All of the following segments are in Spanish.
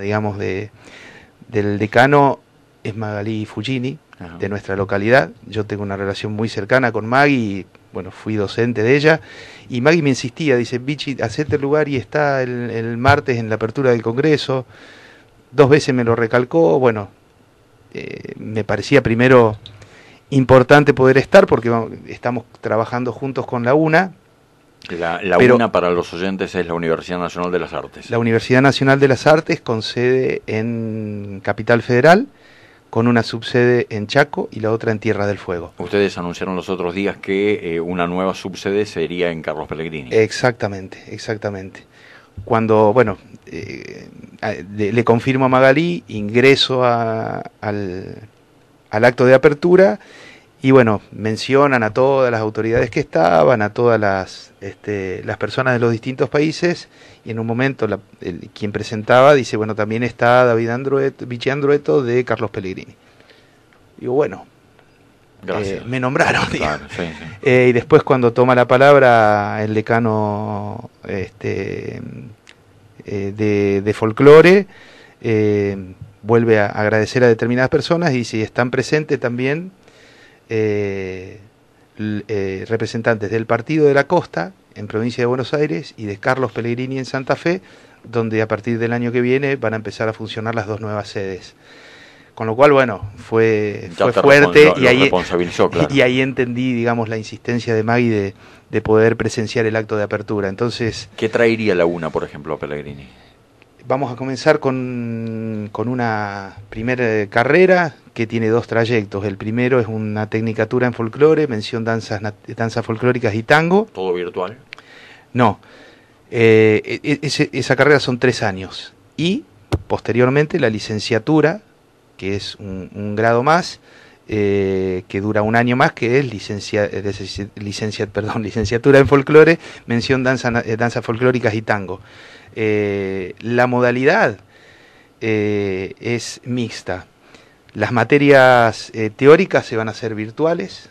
digamos, de, del decano es Magalí Fugini, de nuestra localidad. Yo tengo una relación muy cercana con Maggie, bueno, fui docente de ella, y Maggie me insistía, dice, Vichy, hacete el lugar y está el, martes en la apertura del Congreso. Dos veces me lo recalcó, bueno, eh, me parecía primero importante poder estar porque estamos trabajando juntos con la UNA, la, la UNA para los oyentes es la Universidad Nacional de las Artes. La Universidad Nacional de las Artes con sede en Capital Federal, con una subsede en Chaco y la otra en Tierra del Fuego. Ustedes anunciaron los otros días que eh, una nueva subsede sería en Carlos Pellegrini. Exactamente, exactamente. Cuando, bueno, eh, le confirmo a Magalí, ingreso al, al acto de apertura y bueno, mencionan a todas las autoridades que estaban, a todas las, este, las personas de los distintos países, y en un momento quien presentaba dice, bueno, también está David Andrueto, Vichy Andrueto de Carlos Pellegrini. Digo, bueno, eh, me nombraron. Eh, y después cuando toma la palabra el decano este, eh, de, de folclore, vuelve a agradecer a determinadas personas y si están presentes también eh, eh, representantes del Partido de la Costa en provincia de Buenos Aires y de Carlos Pellegrini en Santa Fe, donde a partir del año que viene van a empezar a funcionar las dos nuevas sedes. Con lo cual, bueno, fue, fuerte y, ahí, y ahí entendí, digamos, la insistencia de Maggie de, de poder presenciar el acto de apertura. Entonces, ¿Qué traería la UNA, por ejemplo, a Pellegrini? Vamos a comenzar con, con una primera carrera que tiene dos trayectos. El primero es una tecnicatura en folclore, mención danzas, danzas folclóricas y tango. ¿Todo virtual? No. Eh, e, e, esa carrera son tres años. Y posteriormente la licenciatura, que es un, grado más, eh, que dura un año más, que es licencia, licencia, perdón, licenciatura en folclore, mención danza, danzas folclóricas y tango. Eh, la modalidad eh, es mixta. Las materias eh, teóricas se van a hacer virtuales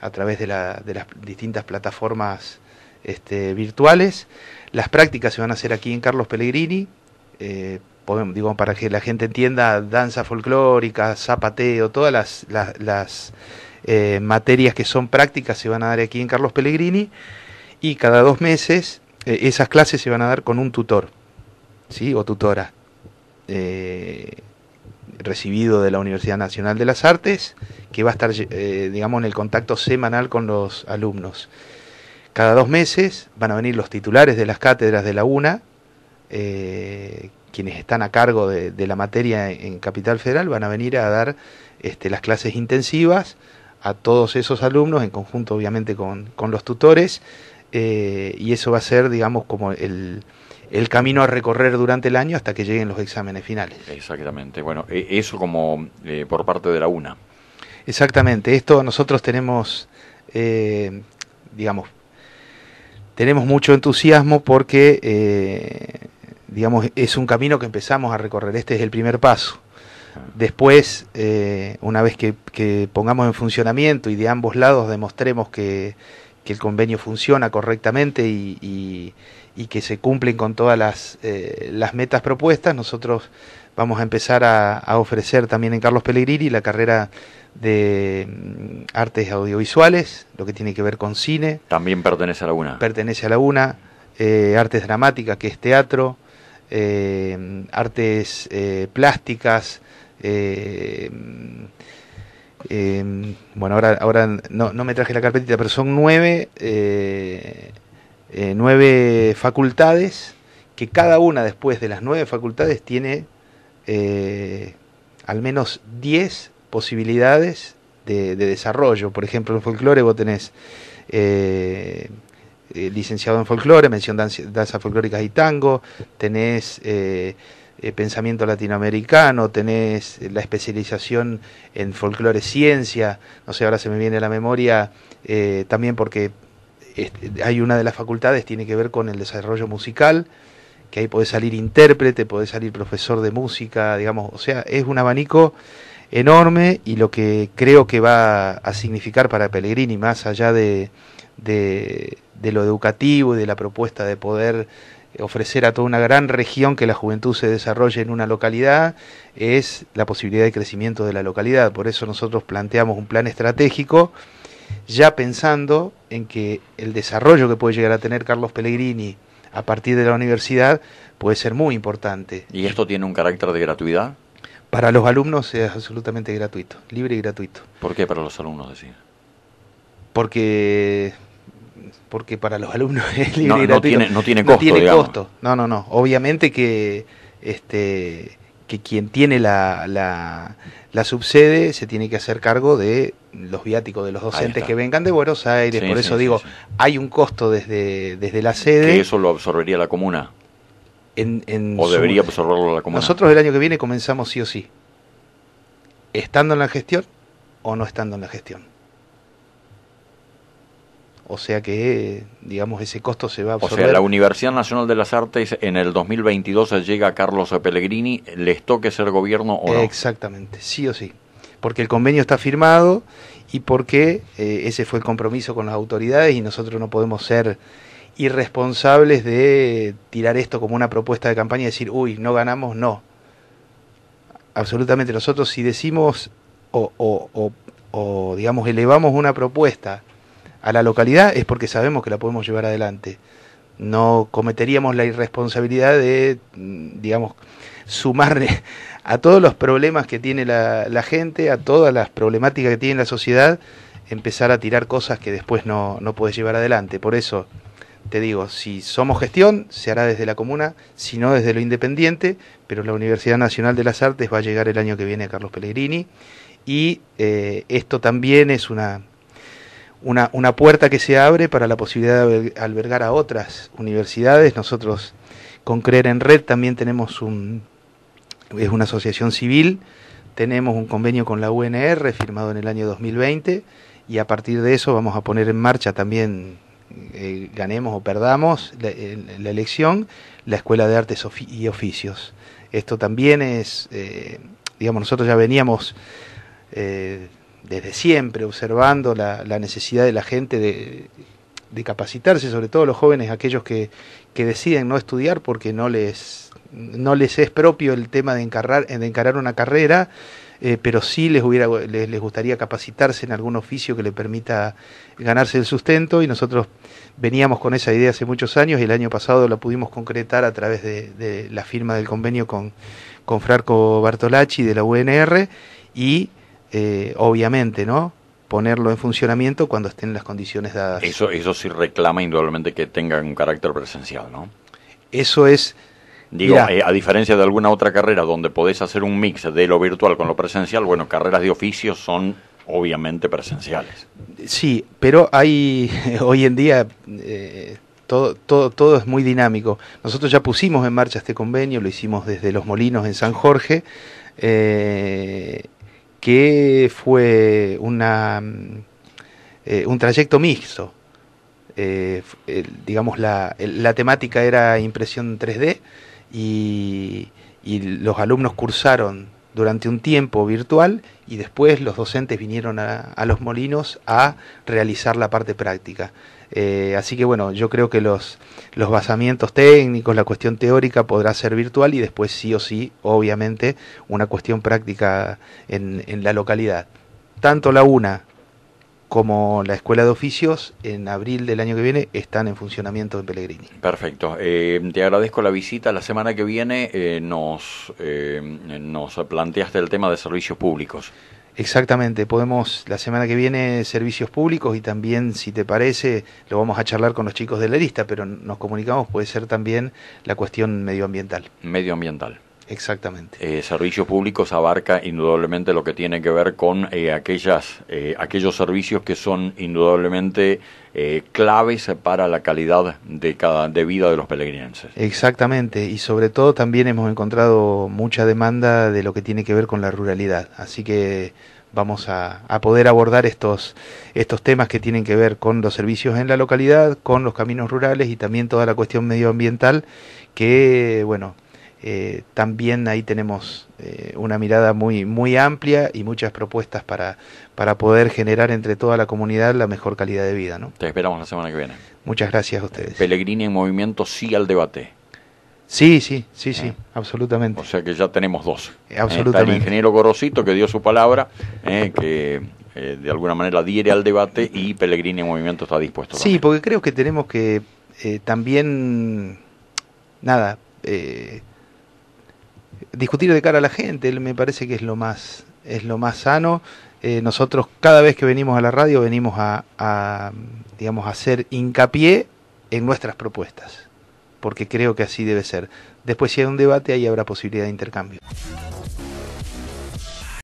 a través de, las distintas plataformas este, virtuales. Las prácticas se van a hacer aquí en Carlos Pellegrini. Digo, para que la gente entienda, danza folclórica, zapateo, todas las, las materias que son prácticas se van a dar aquí en Carlos Pellegrini. Y cada dos meses eh, esas clases se van a dar con un tutor, ¿sí? O tutora, eh, recibido de la Universidad Nacional de las Artes, que va a estar, eh, digamos, en el contacto semanal con los alumnos. Cada dos meses van a venir los titulares de las cátedras de la UNA, quienes están a cargo de, la materia en Capital Federal, van a venir a dar este, las clases intensivas a todos esos alumnos, en conjunto obviamente con, con los tutores, eh, y eso va a ser, digamos, como el, camino a recorrer durante el año hasta que lleguen los exámenes finales. Exactamente. Bueno, e, eso como eh, por parte de la UNA. Exactamente. Esto nosotros tenemos, eh, digamos, tenemos mucho entusiasmo porque, digamos, es un camino que empezamos a recorrer. Este es el primer paso. Después, una vez que, que, pongamos en funcionamiento y de ambos lados demostremos que, que el convenio funciona correctamente y, que se cumplen con todas las, eh, las, metas propuestas, nosotros vamos a empezar a, ofrecer también en Carlos Pellegrini la carrera de mm, artes audiovisuales, lo que tiene que ver con cine. También pertenece a la UNA. Pertenece a la UNA, eh, artes dramáticas, que es teatro, eh, artes plásticas, eh, bueno, ahora, ahora no, me traje la carpetita, pero son nueve, eh, eh, nueve facultades que cada una después de las nueve facultades tiene eh, al menos diez posibilidades de, desarrollo. Por ejemplo, en folclore vos tenés licenciado en folclore, mención danza, folclóricas y tango, tenés eh, pensamiento latinoamericano, tenés la especialización en folclore ciencia, no sé, ahora se me viene a la memoria eh, también porque este, hay una de las facultades, tiene que ver con el desarrollo musical, que ahí puede salir intérprete, puede salir profesor de música, digamos, o sea, es un abanico enorme y lo que creo que va a significar para Pellegrini, más allá de, de lo educativo y de la propuesta de poder ofrecer a toda una gran región que la juventud se desarrolle en una localidad es la posibilidad de crecimiento de la localidad. Por eso nosotros planteamos un plan estratégico ya pensando en que el desarrollo que puede llegar a tener Carlos Pellegrini a partir de la universidad puede ser muy importante. ¿Y esto tiene un carácter de gratuidad? Para los alumnos es absolutamente gratuito, libre y gratuito. ¿Por qué para los alumnos decir? Porque porque para los alumnos es libre no, y gratuito. No tiene, no tiene costo. No tiene costo. No, no, no. Obviamente que este que quien tiene la, la, la, subsede se tiene que hacer cargo de los viáticos de los docentes que vengan de Buenos Aires. Por eso digo, hay un costo desde, desde la sede. ¿Que eso lo absorbería la comuna? En, en ¿O debería absorberlo la comuna? Nosotros el año que viene comenzamos sí o sí. Estando en la gestión o no estando en la gestión. O sea que, digamos, ese costo se va a absorber. O sea, la Universidad Nacional de las Artes en el 2022 llega a Carlos Pellegrini, ¿les toque ser gobierno o no? Exactamente, sí o sí. Porque el convenio está firmado y porque eh, ese fue el compromiso con las autoridades y nosotros no podemos ser irresponsables de tirar esto como una propuesta de campaña y decir, uy, no ganamos, no. Absolutamente, nosotros si decimos o, o, o, o digamos, elevamos una propuesta a la localidad es porque sabemos que la podemos llevar adelante. No cometeríamos la irresponsabilidad de, digamos, sumarle a todos los problemas que tiene la, la, gente, a todas las problemáticas que tiene la sociedad, empezar a tirar cosas que después no, no puedes llevar adelante. Por eso te digo, si somos gestión, se hará desde la comuna, si no desde lo independiente, pero la Universidad Nacional de las Artes va a llegar el año que viene a Carlos Pellegrini y eh, esto también es una una, una, puerta que se abre para la posibilidad de albergar a otras universidades. Nosotros con Creer en Red también tenemos un, es una asociación civil, tenemos un convenio con la UNR firmado en el año 2020 y a partir de eso vamos a poner en marcha también, eh, ganemos o perdamos la, elección, la Escuela de Artes y Oficios. Esto también es, eh, digamos, nosotros ya veníamos... Eh, desde siempre observando la, necesidad de la gente de, capacitarse, sobre todo los jóvenes, aquellos que, deciden no estudiar porque no les, no les es propio el tema de, encarrar, de encarar una carrera, eh, pero sí les, hubiera, les, gustaría capacitarse en algún oficio que le permita ganarse el sustento. Y nosotros veníamos con esa idea hace muchos años y el año pasado la pudimos concretar a través de, de la firma del convenio con, con Franco Bartolacci de la UNR y eh, obviamente, ¿no? Ponerlo en funcionamiento cuando estén las condiciones dadas. Eso, eso sí reclama indudablemente que tengan un carácter presencial, ¿no? Eso es... Digo, eh, a diferencia de alguna otra carrera donde podés hacer un mix de lo virtual con lo presencial, bueno, carreras de oficio son obviamente presenciales. Sí, pero hay hoy en día eh, todo, todo, todo es muy dinámico. Nosotros ya pusimos en marcha este convenio, lo hicimos desde Los Molinos en San Jorge. Eh, que fue una, eh, un trayecto mixto. Eh, digamos, la, la, temática era impresión 3D y, y, los alumnos cursaron durante un tiempo virtual y después los docentes vinieron a, a los molinos a realizar la parte práctica. Eh, así que bueno, yo creo que los, los basamientos técnicos, la cuestión teórica podrá ser virtual y después sí o sí, obviamente, una cuestión práctica en, en la localidad. Tanto la UNA como la Escuela de Oficios en abril del año que viene están en funcionamiento en Pellegrini. Perfecto. Eh, te agradezco la visita. La semana que viene eh, nos, eh, nos planteaste el tema de servicios públicos. Exactamente, podemos la semana que viene servicios públicos y también, si te parece, lo vamos a charlar con los chicos de la lista, pero nos comunicamos, puede ser también la cuestión medioambiental. Medioambiental. Exactamente. Eh, servicios públicos abarca indudablemente lo que tiene que ver con eh, aquellas, eh, aquellos servicios que son indudablemente eh, claves para la calidad de, cada, de vida de los peregrinenses. Exactamente, y sobre todo también hemos encontrado mucha demanda de lo que tiene que ver con la ruralidad, así que vamos a, a poder abordar estos, estos temas que tienen que ver con los servicios en la localidad, con los caminos rurales y también toda la cuestión medioambiental que, bueno, eh, también ahí tenemos eh, una mirada muy, muy amplia y muchas propuestas para, para poder generar entre toda la comunidad la mejor calidad de vida. ¿no? Te esperamos la semana que viene. Muchas gracias a ustedes. Pellegrini en movimiento sí al debate. Sí, sí, sí, sí, absolutamente. O sea que ya tenemos dos. absolutamente. Está el ingeniero Gorosito que dio su palabra, que de alguna manera adhiere al debate y Pellegrini en Movimiento está dispuesto. Sí, porque creo que tenemos que también, nada, discutir de cara a la gente, me parece que es lo más, es lo más sano. nosotros cada vez que venimos a la radio venimos a, a digamos, hacer hincapié en nuestras propuestas, porque creo que así debe ser. Después si hay un debate ahí habrá posibilidad de intercambio.